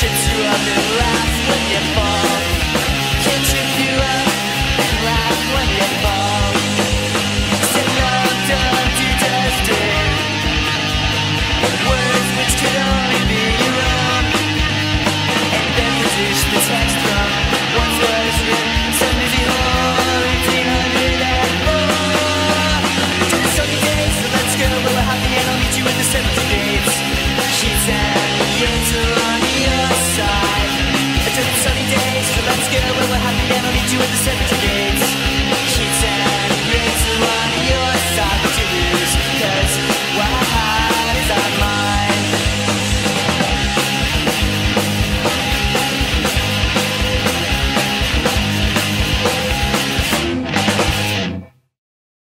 since you have been